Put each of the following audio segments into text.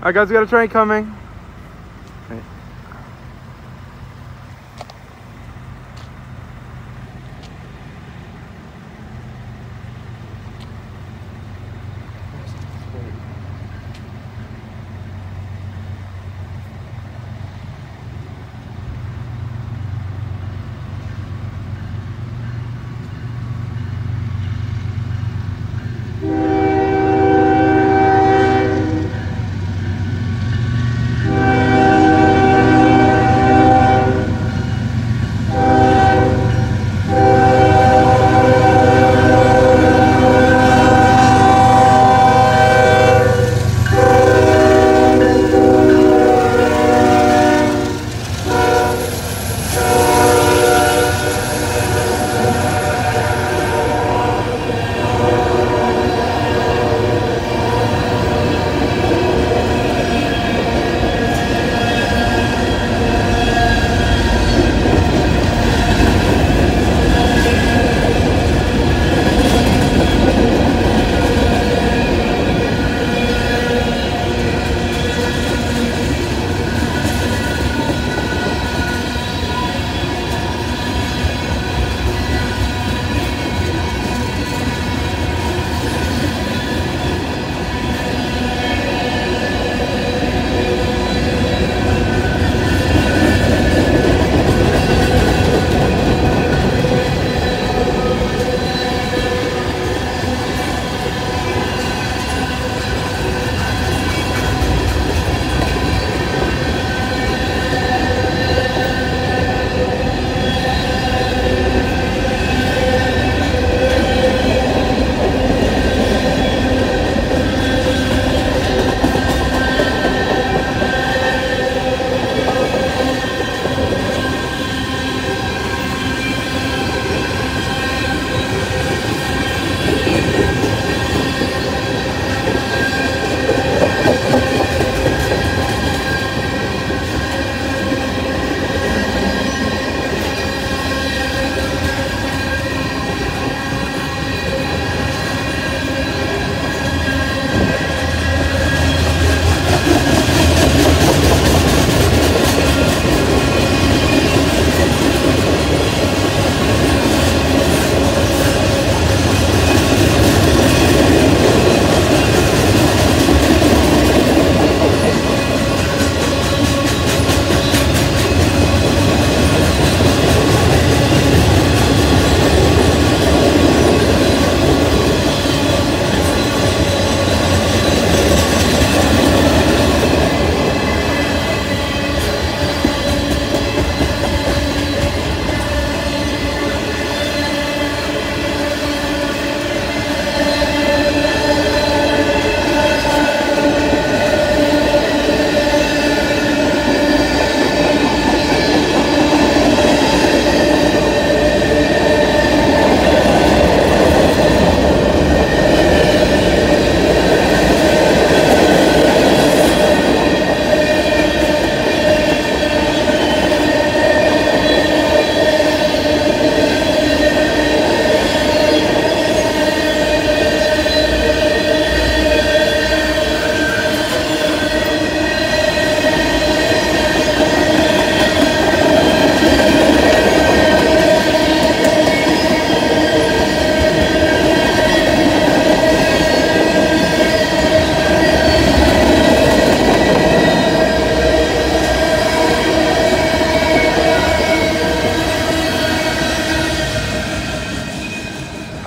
Alright guys, we got a train coming.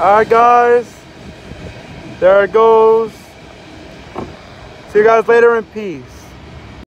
Alright guys, there it goes. See you guys later in peace.